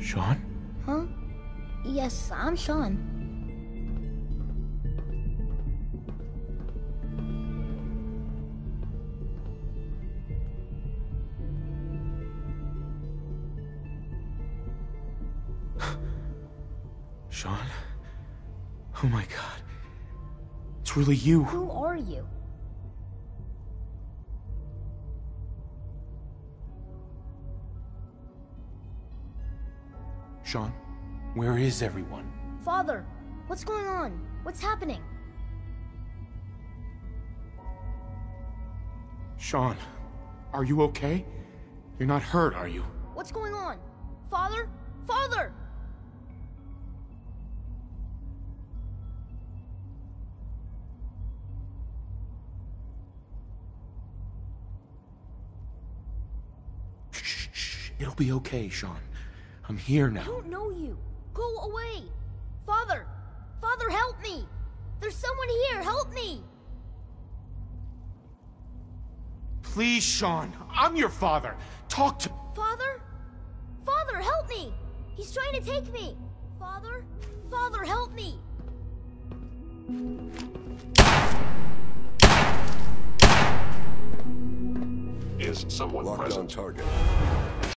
Shaun? Huh? Yes, I'm Shaun. Shaun? Oh my god. It's really you. Who are you? Shaun, where is everyone? Father, what's going on? What's happening? Shaun, are you okay? You're not hurt, are you? What's going on? Father? Father! Shh, shh, shh. It'll be okay, Shaun. I'm here now. I don't know you. Go away. Father! Father, help me! There's someone here. Help me! Please, Shaun. I'm your father. Talk to. Father? Father, help me! He's trying to take me! Father? Father, help me! Is someone Locked present? on target.